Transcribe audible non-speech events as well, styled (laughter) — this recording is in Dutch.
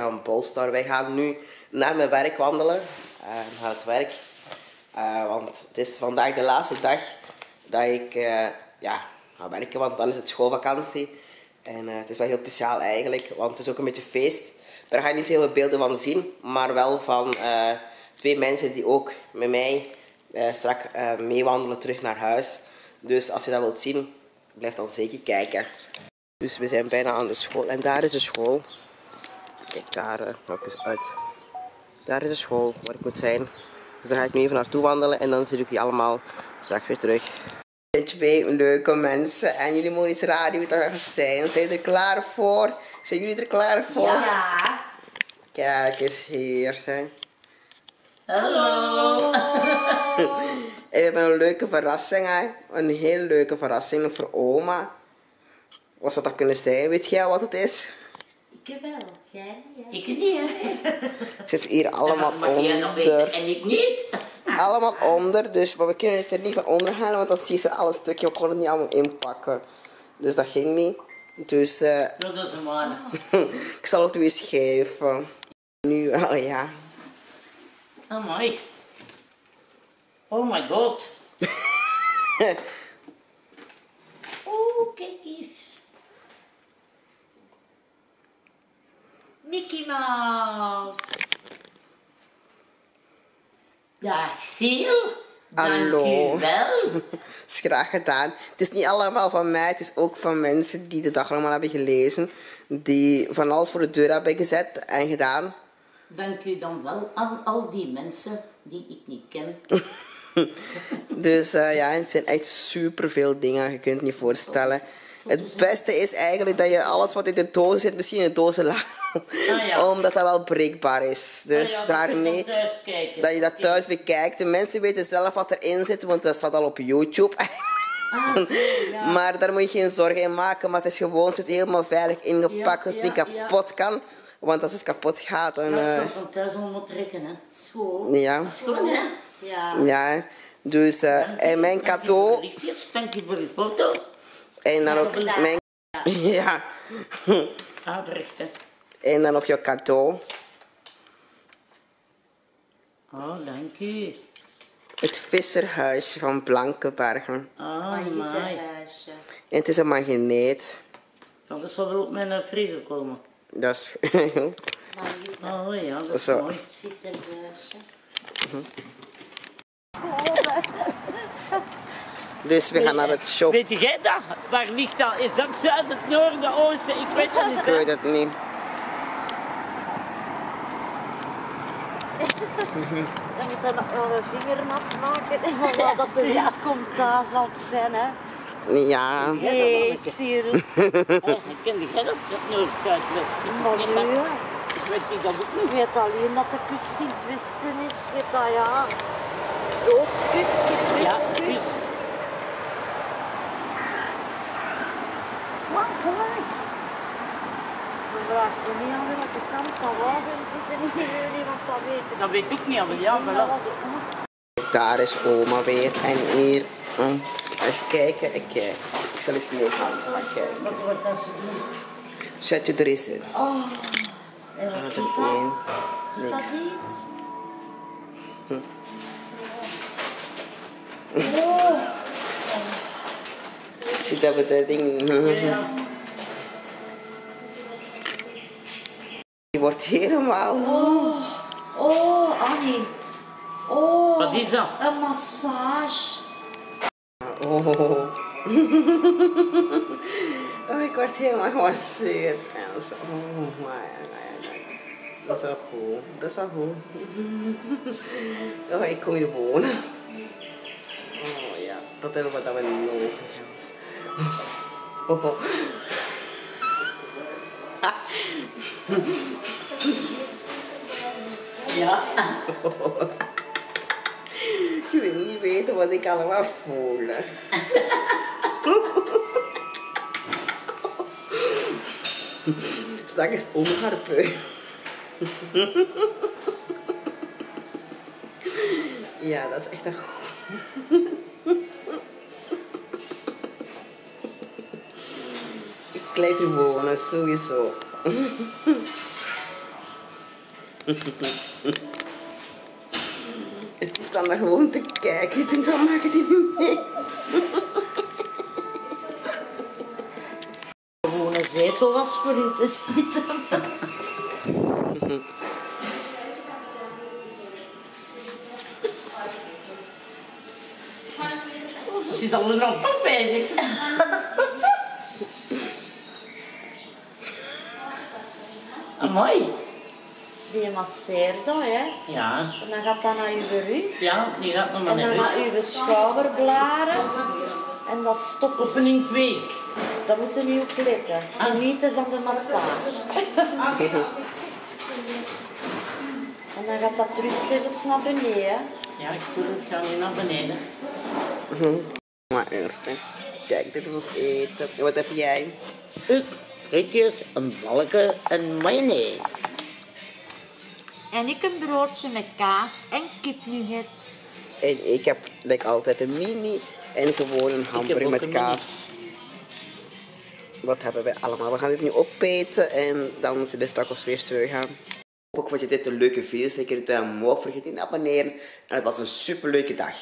van Polestar. Wij gaan nu naar mijn werk wandelen. Uh, naar het werk. Uh, want het is vandaag de laatste dag dat ik uh, ja, ga werken, want dan is het schoolvakantie. En het is wel heel speciaal eigenlijk, want het is ook een beetje feest. Daar ga je niet heel veel beelden van zien, maar wel van twee mensen die ook met mij straks meewandelen terug naar huis. Dus als je dat wilt zien, blijf dan zeker kijken. Dus we zijn bijna aan de school. En daar is de school. Kijk, daar uh, ook eens uit. Daar is de school waar ik moet zijn. Dus daar ga ik nu even naartoe wandelen en dan zie ik jullie allemaal straks weer terug. Twee leuke mensen en jullie mogen iets radio zijn. Zijn jullie er klaar voor? Zijn jullie er klaar voor? Ja. Kijk eens hier. Hallo. (laughs) en we hebben een leuke verrassing. Hè? Een heel leuke verrassing voor oma. Wat zou dat kunnen zijn? Weet jij wat het is? Ik wel. Jij? Ja. Ik niet, hè? Het zit hier allemaal maar onder. en ik niet. allemaal onder, dus maar we kunnen het er niet van onder halen, want dan zie ze alle stukje. We konden het niet allemaal inpakken. Dus dat ging niet. Dus... Uh, dat is een man. ik zal het u eens geven. Nu wel, ja. Oh, mooi. Oh my god. (laughs) oh, kijk eens. Mickey Mouse. Dag. Hallo. Dank u wel. (laughs) is graag gedaan. Het is niet allemaal van mij, het is ook van mensen die de dag allemaal hebben gelezen. Die van alles voor de deur hebben gezet en gedaan. Dank u dan wel aan al die mensen die ik niet ken. (laughs) dus uh, ja, het zijn echt superveel dingen, je kunt het niet voorstellen. Het beste is eigenlijk dat je alles wat in de doos zit, misschien in de doos laat. Ah, ja. (laughs) Omdat dat wel breekbaar is. Dus ah, ja, daarmee dat je dat thuis bekijkt. De mensen weten zelf wat erin zit, want dat staat al op YouTube. Ah, ja. (laughs) Maar daar moet je geen zorgen in maken. Maar het is gewoon, het zit helemaal veilig ingepakt, dat het niet kapot kan. Want als het kapot gaat, dan... Ja, het dan thuis allemaal trekken, hè. Schoon. Ja. Schoon, hè. Ja. Ja. Dus, uh, en mijn cadeau... Dank je voor de foto. (laughs) En dan ook mijn... Ja. Aanrichten. En dan nog je cadeau. Oh, dank u. Het visserhuisje van Blankenbergen. Oh, mooi. En het is een magneet. Ja, dat zal wel op mijn uh, vriezer komen. Dat is (laughs) Oh ja, dat is Zo. mooi. Het Dus we gaan naar het shop. Weet jij dat? Waar ligt dat? Is dat zuid, het noorden, oosten? Ik weet het niet. Ik weet het niet. Dan moet je nog een vinger nat maken en (laughs) van waar dat de wind komt, daar zal het zijn, hè. Ja. Hé, Sil. Ken jij dat? Noord, zuid, west? Ik weet niet dat het niet. Ik weet alleen dat de kust in het westen is. Ik weet dat, ja. Oostkust, Ja, kust. Vraag me niet aan welke kant van wagen zitten jullie, want dat weet ik. Dat weet ik niet, maar ja, maar Daar is oma weer en hier. Hm. Eens kijken, ik kijk. Ik zal eens mee gaan. kijken. Wat wordt dat ze doen? Zet je er eens in. Oh, en wat doet dat? Doet dat iets? Hm. Oh. Zie dat we dat ding... Ja. Je wordt helemaal... Oh, oh Annie. Oh, Wat is dat? Een massage. Oh. oh ik word helemaal gemasseerd. En zo, oh, maar, dat is wel goed. Dat is wel goed. oh, ik kom hier wonen. Oh ja, dat hebben we dat we nodig hebben. Oh. Ja. Je wil niet weten wat ik allemaal voel. Straks is het onderharpen. ja, dat is echt een Hier wonen, sowieso. Het is dan gewoon te kijken en dan maak ik het niet mee. Gewoon een zetel was voor in te zitten. Je zit al een op bezig. Mooi. Die masseert dat, hè. Ja, En dan gaat dat naar uw rug. ja, die gaat nog maar En dan naar naar uw schouderblaren. En dat stopt op. Oefening 2. Dat moeten nu op letten. Genieten van de massage. (laughs) En dan gaat dat terug zelfs naar beneden. Ja, ik voel het gaan nu naar beneden. Maar eerst, hè. Kijk, dit is ons eten. En wat heb jij? Ik, frietjes, een balken en mayonaise. En ik een broodje met kaas en kipnuggets. En ik heb like altijd een mini en gewoon een hamburger met een mini. kaas. Wat hebben wij allemaal? We gaan dit nu opeten en dan zullen we straks weer terug gaan. Ook vond je dit een leuke video, zeker duim omhoog. Vergeet niet te abonneren. En het was een super leuke dag.